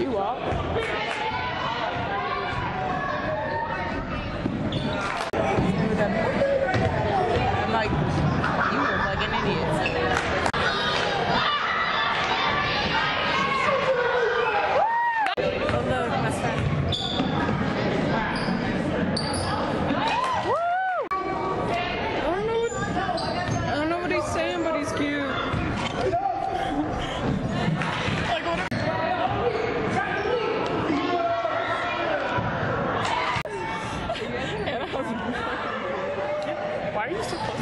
you up. いいじゃん